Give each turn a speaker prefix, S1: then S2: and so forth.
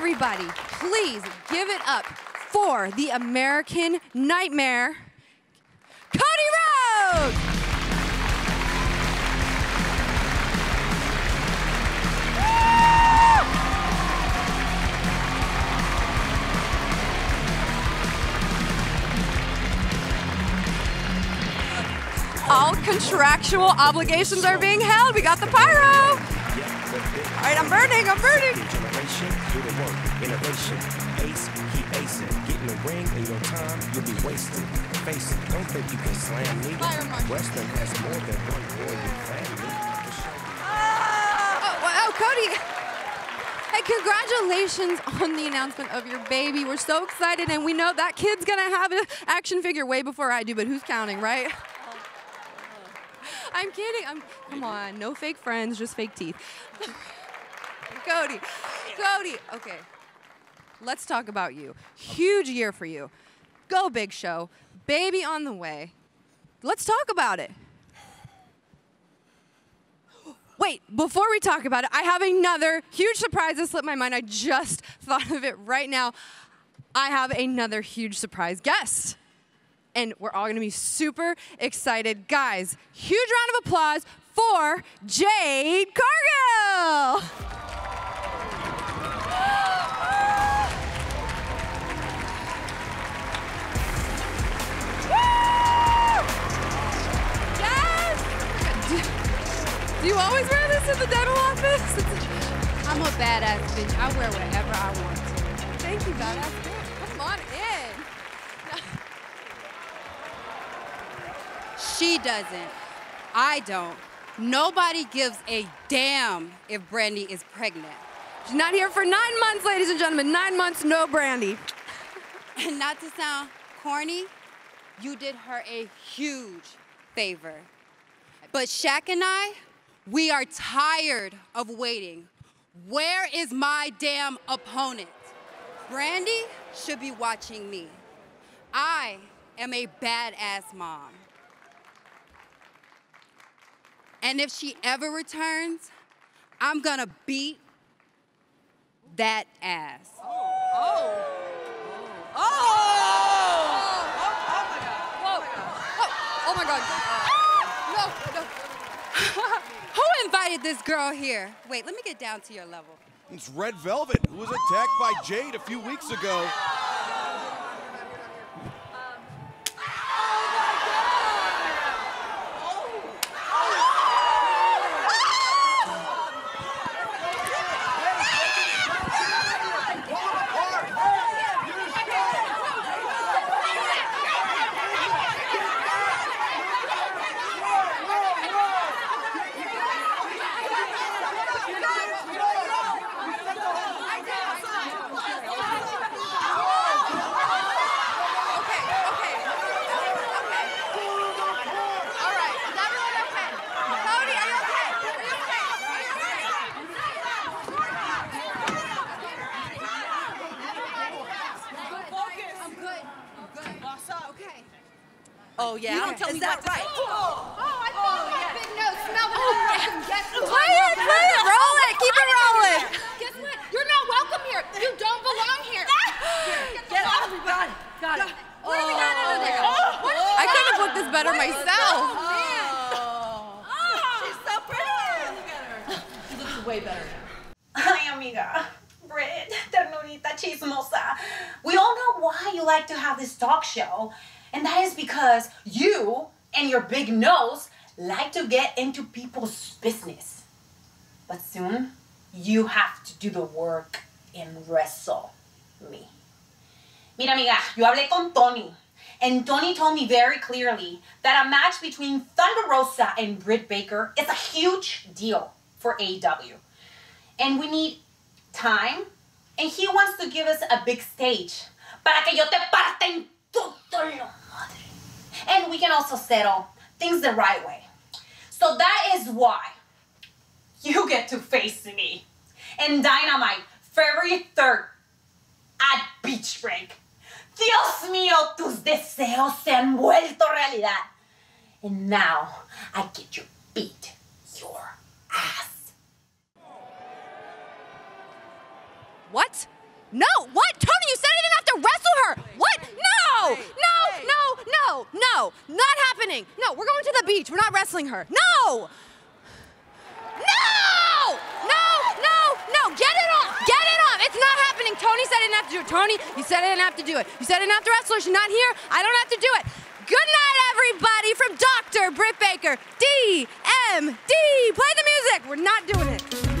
S1: Everybody, please give it up for the American Nightmare, Cody Rhodes! All contractual obligations are being held. We got the pyro. All right, I'm burning, I'm burning.
S2: Innovation, ace, keep acing. Get in the ring in your time, you'll be wasted. Face it, don't think you can slam me. Wrestling has more than one royal family. You.
S1: Oh, oh, Cody. Hey, congratulations on the announcement of your baby. We're so excited, and we know that kid's gonna have an action figure way before I do, but who's counting, right? I'm kidding. I'm come on, no fake friends, just fake teeth. Cody, Cody. Okay, let's talk about you. Huge year for you. Go big show. Baby on the way. Let's talk about it. Wait, before we talk about it, I have another huge surprise that slipped my mind. I just thought of it right now. I have another huge surprise guest. And we're all gonna be super excited. Guys, huge round of applause for Jade Cargill! The dental office?
S3: I'm a badass bitch. I wear whatever I want to.
S1: Thank you, badass bitch. Come on in.
S3: She doesn't. I don't. Nobody gives a damn if Brandi is pregnant.
S1: She's not here for nine months, ladies and gentlemen. Nine months, no brandy.
S3: And not to sound corny, you did her a huge favor. But Shaq and I, we are tired of waiting. Where is my damn opponent? Brandi should be watching me. I am a badass mom. And if she ever returns, I'm gonna beat that ass.
S1: Oh my God. No, no.
S3: This girl here? Wait, let me get down to your level.
S4: It's Red Velvet, who was attacked by Jade a few weeks ago.
S1: Okay, okay. Okay. All right. Is everyone okay? Cody, are you okay? Are you okay? Are you okay? I'm good. I'm good. Okay.
S5: Oh yeah,
S1: You don't tell
S5: is
S1: me
S5: that
S1: what
S5: right?
S1: say.
S3: Oh, I oh, feel my big nose. Smell the oh, Guess what?
S1: Play it, play it, roll it, keep it rolling.
S3: Guess what? You're not welcome here. You don't belong here.
S5: Get off me, got it, got it.
S3: What have we got out of there? Oh.
S1: I could have looked this better myself.
S5: Oh, She's so pretty. Look at her. She looks way better now.
S6: Hi, amiga. Brit, ternurita chismosa. We all know why you like to have this talk show, and that is because you and your big nose like to get into people's business. But soon, you have to do the work and wrestle me. Mira, amiga, yo hablé con Tony, and Tony told me very clearly that a match between Thunder Rosa and Britt Baker is a huge deal for AEW and we need time. And he wants to give us a big stage para que yo te parta And we can also settle things the right way. So that is why you get to face me in Dynamite February 3rd at Beach Break. Dios mío, tus deseos se han vuelto realidad. And now I get to beat your ass.
S1: What? No, what? Tony, you said I didn't have to wrestle her. What? No, no, no, no, no, not happening. No, we're going to the beach. We're not wrestling her. No. No! No, no, no, get it off! Get it off! It's not happening. Tony said I didn't have to do it. Tony, you said I didn't have to do it. You said I didn't have to wrestle her. She's not here. I don't have to do it. Good night, everybody, from Dr. Britt Baker. D M D. Play the music. We're not doing it.